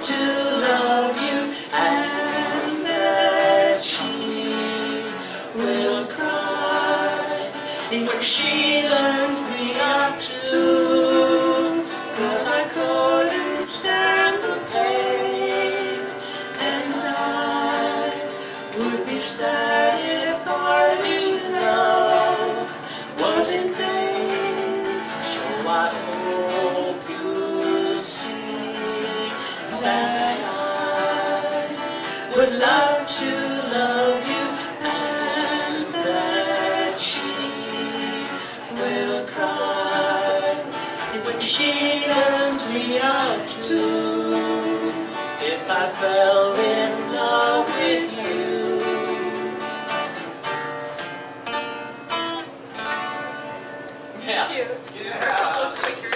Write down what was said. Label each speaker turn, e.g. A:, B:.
A: to love you and that she will cry. When she learns we are two. Cause I couldn't stand the pain and I would be sad if our new love was in vain. So I would love to love you and that she will cry if, when she learns we are two. If I fell in love with you.
B: Yeah.
C: Thank you.
B: Yeah.